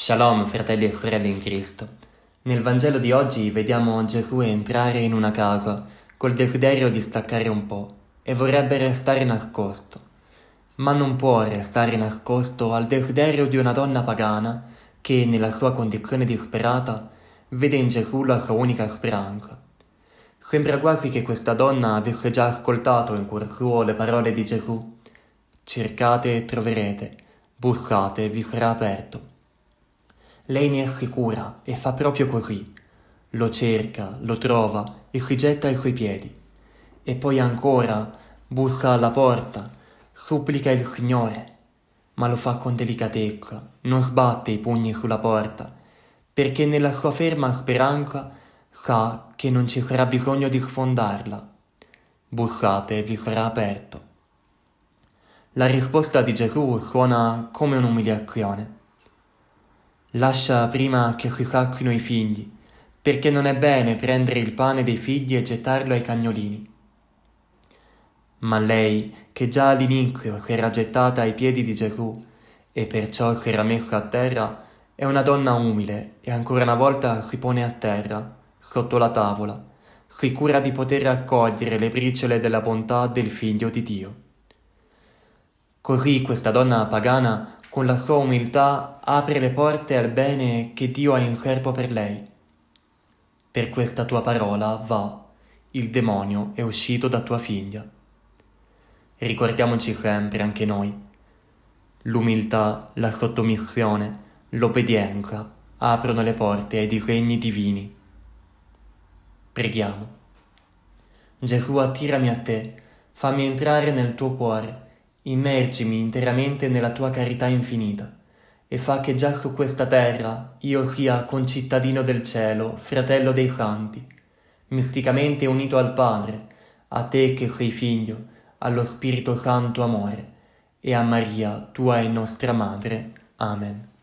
Shalom, fratelli e sorelle in Cristo. Nel Vangelo di oggi vediamo Gesù entrare in una casa col desiderio di staccare un po' e vorrebbe restare nascosto. Ma non può restare nascosto al desiderio di una donna pagana che, nella sua condizione disperata, vede in Gesù la sua unica speranza. Sembra quasi che questa donna avesse già ascoltato in cuor suo le parole di Gesù. Cercate e troverete, bussate e vi sarà aperto. Lei ne è sicura e fa proprio così. Lo cerca, lo trova e si getta ai suoi piedi. E poi ancora bussa alla porta, supplica il Signore, ma lo fa con delicatezza, non sbatte i pugni sulla porta, perché nella sua ferma speranza sa che non ci sarà bisogno di sfondarla. Bussate e vi sarà aperto. La risposta di Gesù suona come un'umiliazione. Lascia prima che si sazzino i figli, perché non è bene prendere il pane dei figli e gettarlo ai cagnolini. Ma lei, che già all'inizio si era gettata ai piedi di Gesù e perciò si era messa a terra, è una donna umile e ancora una volta si pone a terra, sotto la tavola, sicura di poter raccogliere le briciole della bontà del figlio di Dio. Così questa donna pagana con la sua umiltà apre le porte al bene che Dio ha in serbo per lei. Per questa tua parola va, il demonio è uscito da tua figlia. Ricordiamoci sempre anche noi, l'umiltà, la sottomissione, l'obbedienza aprono le porte ai disegni divini. Preghiamo. Gesù attirami a te, fammi entrare nel tuo cuore immergimi interamente nella tua carità infinita e fa che già su questa terra io sia concittadino del cielo, fratello dei santi, misticamente unito al Padre, a te che sei figlio, allo Spirito Santo amore, e a Maria, tua e nostra Madre. Amen.